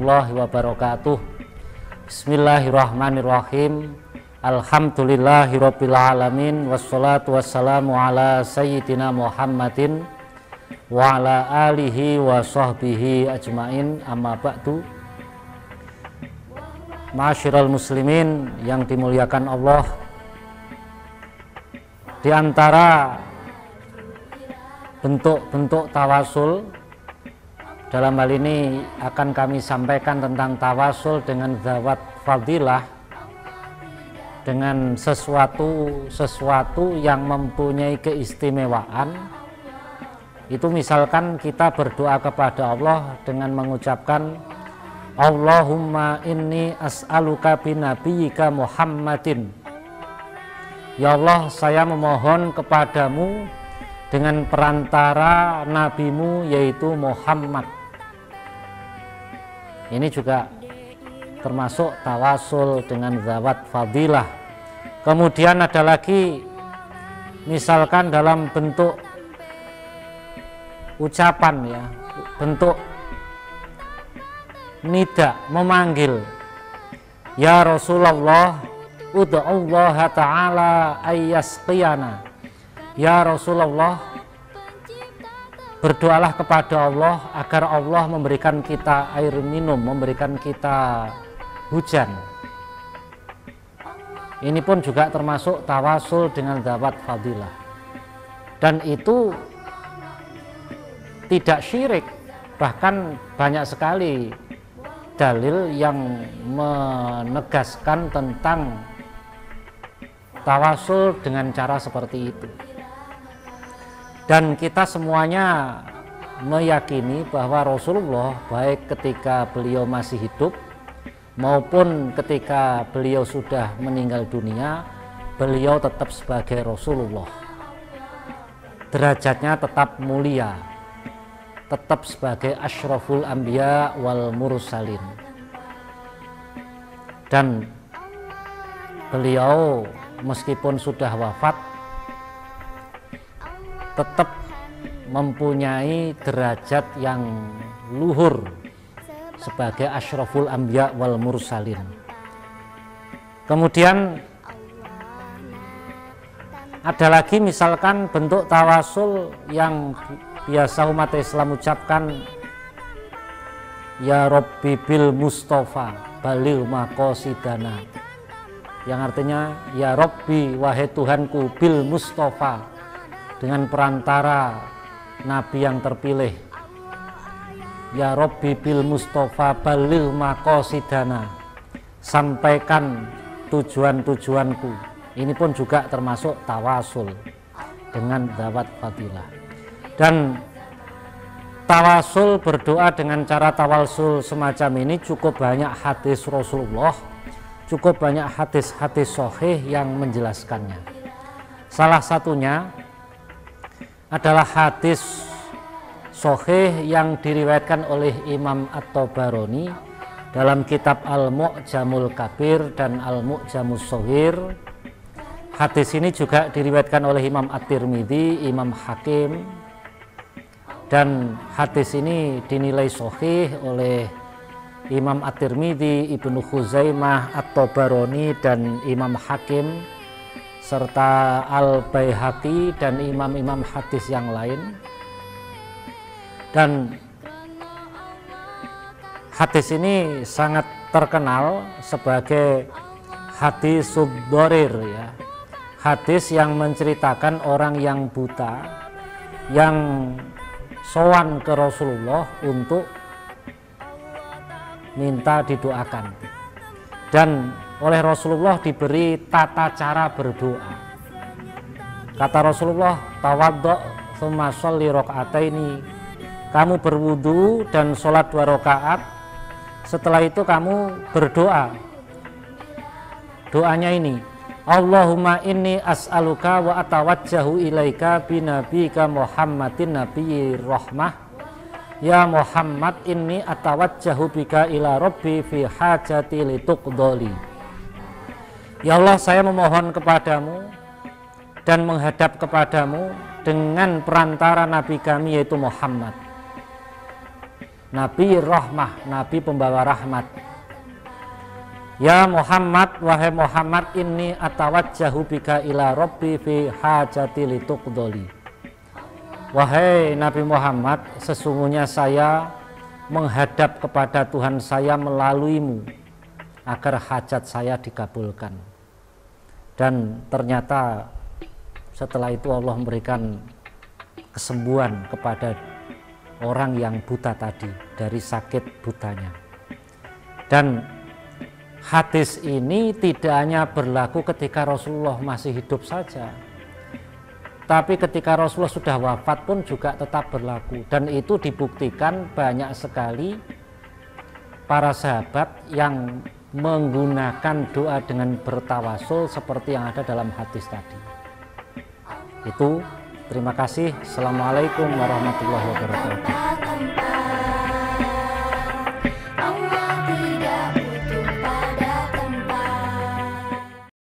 warahmatullahi wabarakatuh. Bismillahirrahmanirrahim. Alhamdulillahirabbil wassalatu wassalamu ala sayyidina Muhammadin wa ala alihi wa sahbihi ajmain. Amma ba'du. Ma'asyiral muslimin yang dimuliakan Allah. Di antara bentuk-bentuk tawasul dalam hal ini akan kami sampaikan tentang tawasul dengan zawat fadilah dengan sesuatu sesuatu yang mempunyai keistimewaan. Itu misalkan kita berdoa kepada Allah dengan mengucapkan Allahumma inni as'aluka binabiyika Muhammadin. Ya Allah saya memohon kepadamu dengan perantara nabimu yaitu Muhammad ini juga termasuk tawasul dengan zawat fadilah. Kemudian ada lagi misalkan dalam bentuk ucapan ya bentuk nida memanggil. Ya Rasulullah Allah ta'ala ayyasqiyana. Ya Rasulullah berdoalah kepada Allah agar Allah memberikan kita air minum, memberikan kita hujan. Ini pun juga termasuk tawasul dengan dapat fadilah. Dan itu tidak syirik, bahkan banyak sekali dalil yang menegaskan tentang tawasul dengan cara seperti itu dan kita semuanya meyakini bahwa Rasulullah baik ketika beliau masih hidup maupun ketika beliau sudah meninggal dunia beliau tetap sebagai Rasulullah. Derajatnya tetap mulia tetap sebagai ashraful anbiya wal mursalin. Dan beliau meskipun sudah wafat tetap mempunyai derajat yang luhur sebagai asyraful anbiya wal mursalin. Kemudian ada lagi misalkan bentuk tawasul yang biasa umat Islam ucapkan Ya Robbi bil Mustafa balil makosidana yang artinya Ya Robbi wahai Tuhanku bil Mustafa dengan perantara Nabi yang terpilih. Ya Robbi bil Mustafa balil makosidana sampaikan tujuan-tujuanku. Ini pun juga termasuk tawasul dengan dawat fadilah. Dan tawasul berdoa dengan cara tawasul semacam ini cukup banyak hadis Rasulullah cukup banyak hadis-hadis sohih yang menjelaskannya. Salah satunya adalah hadis sohih yang diriwayatkan oleh Imam At-Tabarani dalam kitab Al-Mu'jamul Kabir dan Al-Mu'jamus Sohir. Hadis ini juga diriwayatkan oleh Imam At-Tirmidhi, Imam Hakim dan hadis ini dinilai sohih oleh Imam At-Tirmidhi, Ibnu Khuzaimah, At-Tabarani dan Imam Hakim serta Al-Baihaqi dan imam-imam hadis yang lain. Dan hadis ini sangat terkenal sebagai hadis subdorir ya. Hadis yang menceritakan orang yang buta yang sowan ke Rasulullah untuk minta didoakan. Dan oleh Rasulullah diberi tata cara berdoa. Kata Rasulullah, tawaddo thumma sholli ini. Kamu berwudu dan sholat dua rakaat. Setelah itu kamu berdoa. Doanya ini, Allahumma inni as'aluka wa atawajjahu ilaika binabika Muhammadin nabiyyi rahmah Ya Muhammad ini atawajjahu bika ila rabbi fi hajati lituqdoli Ya Allah saya memohon kepadamu dan menghadap kepadamu dengan perantara Nabi kami yaitu Muhammad Nabi rahmah, Nabi pembawa rahmat. Ya Muhammad, wahai Muhammad, ini atawajjahu bika ila rabbi fi hajati lituqdoli. Wahai Nabi Muhammad, sesungguhnya saya menghadap kepada Tuhan saya melaluimu agar hajat saya dikabulkan. Dan ternyata setelah itu Allah memberikan kesembuhan kepada orang yang buta tadi dari sakit butanya. Dan hadis ini tidak hanya berlaku ketika Rasulullah masih hidup saja tapi ketika Rasulullah sudah wafat pun juga tetap berlaku dan itu dibuktikan banyak sekali para sahabat yang menggunakan doa dengan bertawasul seperti yang ada dalam hadis tadi. Itu terima kasih. Assalamualaikum warahmatullahi wabarakatuh